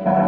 Listen,